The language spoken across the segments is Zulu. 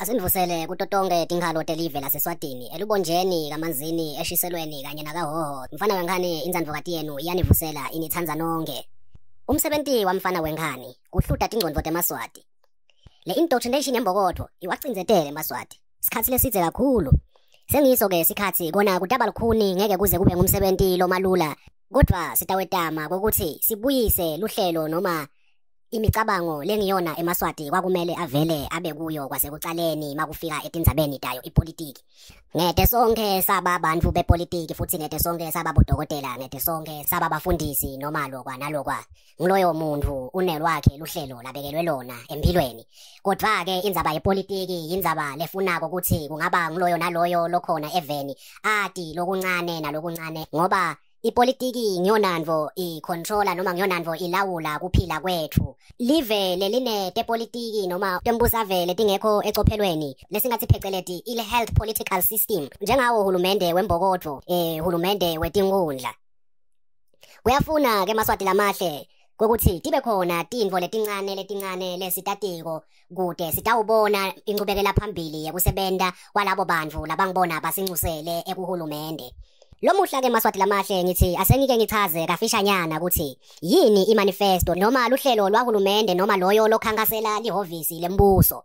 Asenivusele kuto tonke tinkhalo telive laseSwatini elubonjeni kamanzini eshiselweni kanye nakahoho mfana wenkani indzandvokati yenu iyanivusela initsandza nonke. Umsebenti wamfana wenkani kuhluta tingcondvo temaswati. Le indoctrination yembokotho iwacindzetele emaswati sikhatsi lesidze kakhulu. Sengiso ke sikhatsi kona kutaba lukhuni ngeke kuze kube ngumsebenti lomalula kodwa sitawetama kokuthi sibuyise luhlelo noma imicabango lengiyona emaswati kwakumele avele abe kuyo kwasekucaleni makufika etindzabeni tayo ipolitiki. Ngete sonke saba bantfu bepolitiki futsi ngete sonke saba bodokotela ngete sonke saba bafundisi noma lokwa nalokwa. Nguloyo muntfu unelwakhe luhlelo labekelwe lona empilweni. Kodvwa-ke indzaba yepolitiki yindzaba lefunako ukuthi kungaba nguloyo naloyo lokhona eveni ati lokuncane nalokuncane ngoba ipolitiki ngiyonantvo icontrola noma ngiyonantvo ilawula kuphila kwethu. Live leline tepolitiki noma tembusavele tingekho ecophelweni lesingatsi pheceleti ile-health political system njengawo hulumende wembokotvo eh hulumende wetinkhundla. Kuyafuna ke maswati lamahle kokuthi tibe khona tintfo letincane letincane lesitatiko kude sitawubona inchubekela phambili yekusebenta kwalabo bantfu labangibona basinxusele ekuhulumende. Lomuhla ke maswati lamahle ngithi asengike ngichaze kafishanyana ukuthi yini imanifesto noma luhlelo lwahulumende noma loyo lokhankasela lihhovisi lembuso.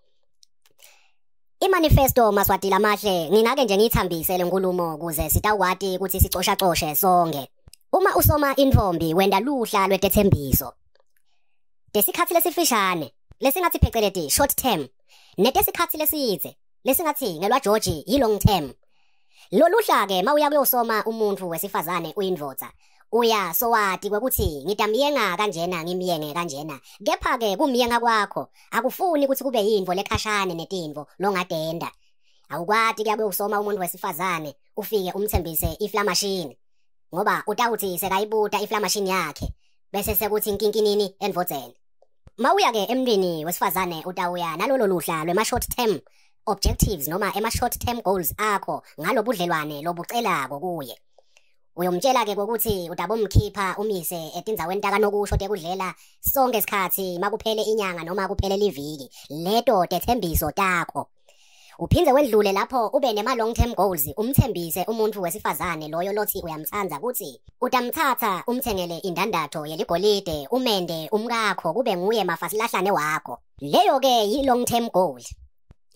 Imanifesto maswati lamahle ngingake nje ngithambise lenkulumo kuze sitawati ukuthi sicosha coshe sonke. Uma usoma intfombi wenda luhla lwetethembiso. Desikhathi lesifishane lesingathi pheceleti short term netesikhathi lesidze lesingathi ngelwa George yi long term. Loluhla ke mawuya kuyosoma umuntu wesifazane uyindvodza uya sowati kwekuthi ngitamyenga kanjena ngimyenge kanjena. Kepha ke kumyenga kwakho akufuni ukuthi kube yintfo lekhashane netintfo longadenda awukwati kuyabe usoma umuntu wesifazane ufike umthembise iflamashini. Ngoba utawuthi sekayibuta iflamashini yakhe bese sekuthi inkinkinini endvodzeni mawuya ke emntwini wesifazane utawuya nalolo luhla lwema short term objectives noma ema short term goals akho ngalobudlelwane lobucelako kuye. Uyomtshela ke ukuthi utabomkhipha umise etindzaweni takanokusho tekudlela sonke isikhathi makuphele inyanga noma kuphele liviki. Leto tethembiso takho. Uphindze wendlule lapho ube nema long term goals umthembise umuntu wesifazane loyo lothi uyamtsanza ukuthi utamthatha umthengele indandatho yeligolide umende umkakho kube nguye mafasilahlane wakho. Leyo ke yi long term goal.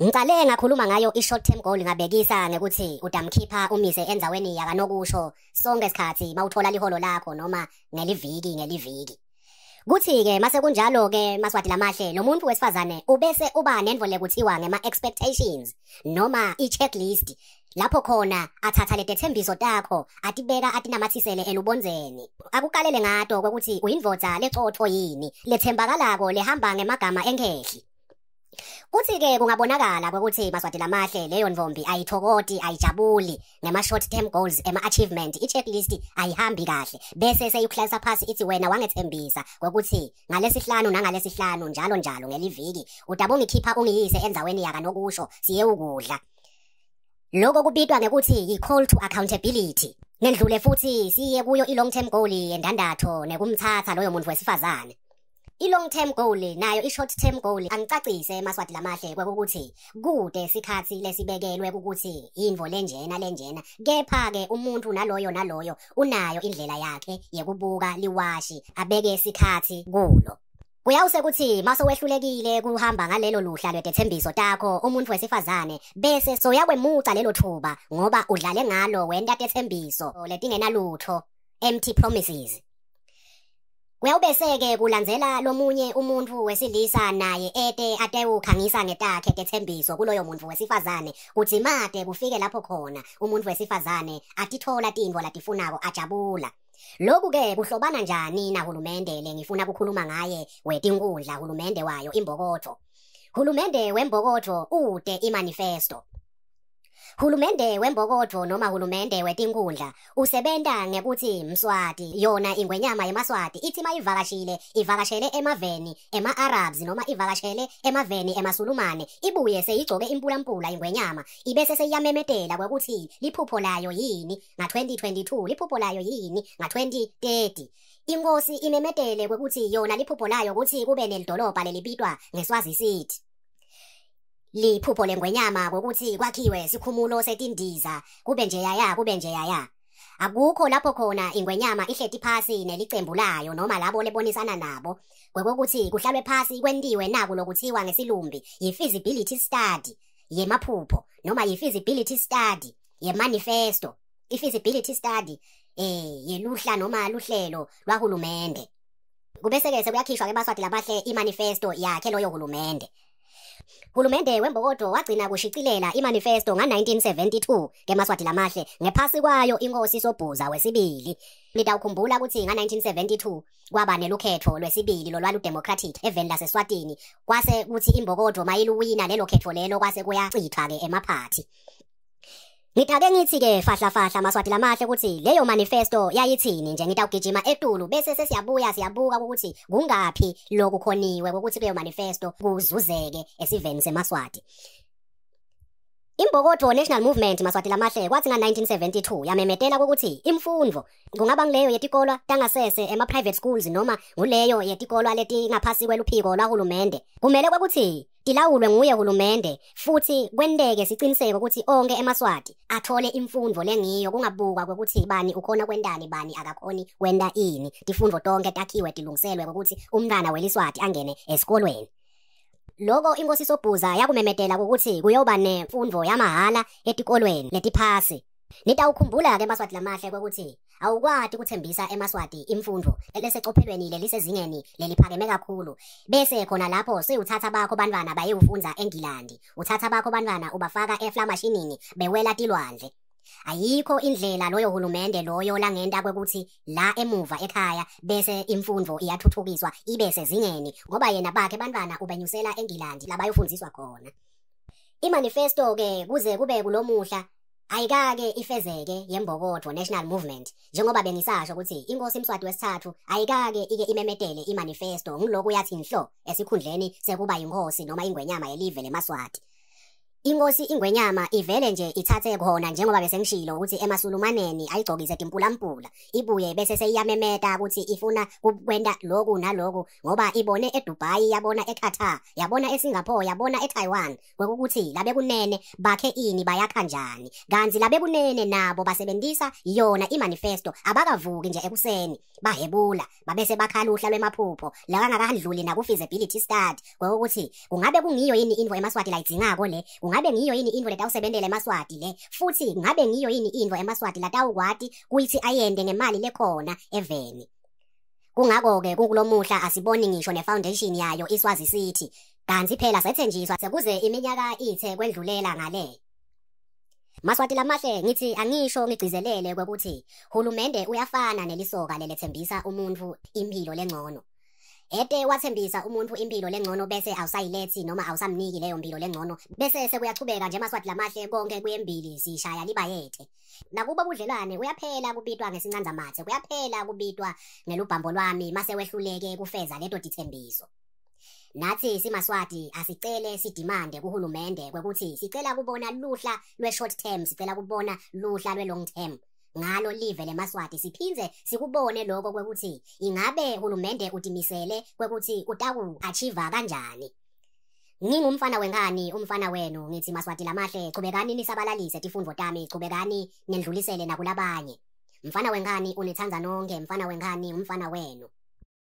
Ngicale ngakhuluma ngayo i-short term goal ngabekisa ngekuthi utamkhipha umise endzaweni yakanokusho sonke isikhathi mawuthola liholo lakho noma ngeliviki ngeliviki. Kuthi ke mase kunjalo ke maswati lamahle lo muntu wesifazane ubese uba nendvo lekuthiwa ngema expectations noma i-checklist lapho khona athatha letethembiso takho atibeka atinamathisele elubonzeni akukalele ngato ukuthi uyindvodza lecotho yini lethembakalako lehamba ngemagama enkehli Kuthi ke kungabonakala ukuthi maswati lamahle leyo ndvombi ayithokoti ayijabuli ngema short term goals ema achievement i-checklist ayihambi kahle. Bese seyikhlasa phansi ithi wena wangethembisa ukuthi ngalesihlanu nangalesihlanu njalo njalo ngeliviki utabongikhipha ungiyise endzaweni yakanokusho siye ukudla Lokho kubitwa ngekuthi i-call to accountability. Ngendlule futhi siye kuyo i-long term goal yendandatho nekumthatha loyo muntu wesifazane. I-long term goal nayo i-short term goal angicacise maswati lamahle kwekuthi kude sikhathi lesibekelwe ukuthi indvo lenjena lenjena. Kepha ke umuntu naloyo naloyo unayo indlela yakhe yekubuka liwashi abeke isikhathi kulo. Kuyawuse kuthi maso wehlulekile kuhamba ngalelo luhla lwetethembiso takho umuntu wesifazane bese soyakwemuca lelo thuba ngoba udlale ngalo wenta tethembiso letingenalutho empty promises. Kuyawubeseke kulandzela lomunye umuntu wesilisa naye ete atewukhangisa ngetakhe tethembiso kuloyo muntu wesifazane kuthi made kufike lapho khona umuntu wesifazane atithola tintfo latifunako ajabula. Lokhu ke kuhlobana njani na hulumende lengifuna kukhuluma ngaye wetinkundla hulumende wayo imbokotho? Hulumende wembokotho ude imanifesto. Hulumende wembokotho noma hulumende wetinkundla usebenta ngekuthi Mswati yona ingwenyama yemaswati ithi mayivakashile ivakashele emaveni ema-Arabs noma ivakashele emaveni emasulumane ibuye seyigcoke impulampula ingwenyama ibese seyiyamemetela kwekuthi liphupho layo yini nga-2022 liphupho layo yini nga-2030 Inkosi imemetele kwekuthi yona liphupho layo ukuthi kube nelidolobha lelibitwa ngeSwazi City. Liphupho lengwenyama kokuthi kwakhiwe sikhumulo setindiza. Kube nje yaya kube nje yaya. Akukho lapho khona ingwenyama ihleti phasi nelicembu layo noma labo lebonisana nabo. Kwekokuthi kuhlalwe phasi kwentiwe naku lokuthiwa ngesilumbi yi-feasibility study yemaphupho noma yi-feasibility study ye-manifesto. I-feasibility study eh yeluhla noma luhlelo lwahulumende. Kubese ke sekuyakhishwa ke baswati labahle imanifesto yakhe loyo hulumende Hulumende wembokodo wagcina kushicilela imanifesto nga1972 kemaswati lamahle ngephasi kwayo inkosi sobhuza wesibili. Litawukhumbula ukuthi nga1972 kwaba nelukhetho lwesibili lolwalu democratic eveni laseSwatini kwase kuthi imbokodo mayiluwina lelo khetho lelo kwase kuyachithwa ke emaphathi Ngitake ngithi ke fahla fahla maswati lamahle ukuthi leyo manifesto yayithini nje? Ngitawugijima etulu bese sesiyabuya siyabuka ukuthi kungapi lokukhoniwe ukuthi leyo manifesto kuzuzeke esiveni semaswati. Imbokotho National Movement maswati lamahle kwathi nga1972 yamemetela ukuthi imfundo kungaba ngileyo yetikolwa tangasese ema private schools noma nguleyo yetikolwa leti ngaphasi kweluphiko lwahulumende. Kumele kwekuthi tilawulwe nguye hulumende futhi kwenteke siciniseke ukuthi onke emaswati athole imfundo lengiyo kungabukwa kwekuthi bani ukhona kwentani bani akakhoni kwenta ini tifundvo tonke takhiwe tilungiselwe ukuthi umntana weliswati angene esikolweni Loko inkosi sobhuza yakumemetela ukuthi kuyoba nemfundo yamahala etikolweni letiphasi. Nitawukhumbula ke maswati lamahle ukuthi awukwati ukuthembisa emaswati imfundo elesecophelweni lelisezingeni leliphakeme kakhulu. Bese khona lapho seyuthatha bakho bantwana bayewufunza eNgilandi. Uthatha bakho bantwana ubafaka eflamashinini bewela tilwandle. Ayikho indlela loyo hulumende loyo langenta kwekuthi la emuva ekhaya bese imfundo iyathuthukiswa ibe sezingeni ngoba yena bakhe bantwana ubenyusela eNgilandi labayofundziswa khona. Imanifesto ke kuze kube kulomuhla ayikake ifezeke yembokotho national movement njengoba bengisasho ukuthi inkosi imswati wesithathu ayikake ike imemetele imanifesto ngiloku yathi inhlo esikhundleni sekuba inkosi noma ingwenyama yelive lemaswati. Inkosi ingwenyama ivele nje ithathe khona njengoba bese ngishilo ukuthi emasulumaneni ayigcokise timpulampula. Ibuye bese seyiyamemeta ukuthi ifuna kwenta lokhu nalokhu ngoba ibone eDubai yabona eQatar yabona eSingapore yabona eTaiwan. Kwekuthi labe kunene bakhe ini bayakha njani. Kanzi labe kunene nabo basebenzisa yona imanifesto abakavuki nje ekuseni bahebula babese bakhala uhla lwemaphupho. La kangakadluli na ku feasibility study kwekuthi kungabe kungiyo yini info emaswati la idzingako le ngabe ngiyo yini into letawusebentela emaswati le? Futhi ngabe ngiyo yini into emaswati latawukwati kuyithi ayende ngemali lekhona eveni? Kungako ke kulomuhla asiboni ngisho nefoundation yayo iswazi city kanti phela sethenjiswa sekuze iminyaka ithe kwendlulela ngale. Maswati lamahle ngithi angisho ngigcizelele kwekuthi hulumende uyafana nelisoka lelethembisa umuntu impilo lengcono. Ete wathembisa umuntu impilo lengcono bese awusayilethi noma awusamniki leyo mpilo lengcono. Bese sekuyachubeka nje emaswati lamahle konke kuyembili sishaya libayethe nakuba budlelwane kuyaphela kubitwa ngesincanza mathe kuyaphela kubitwa ngelubhambo lwami mase wehluleke kufeza leto dithembiso. Nathi simaswati asicele sidimande kuhulumende kwekuthi sicela kubona luhla lwe short term sicela kubona luhla lwe long term. Ngalo live lemaswati siphindze sikubone lokho kwekuthi ingabe hulumende utimisele kwekuthi utaku achieve kanjani. Ngingumfana wengani umfana wenu ngithi maswati lamahle chubekani nisabalalise tifundvo tami chubekani nendlulisele nakulabanye. Mfana wengani unithanza nonke mfana wengani umfana wenu.